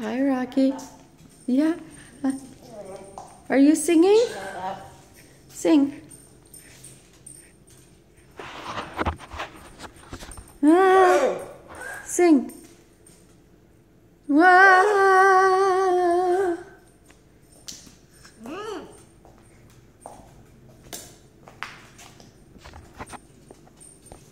Hi, Rocky. Yeah. Are you singing? Sing. Ah, sing. Wow.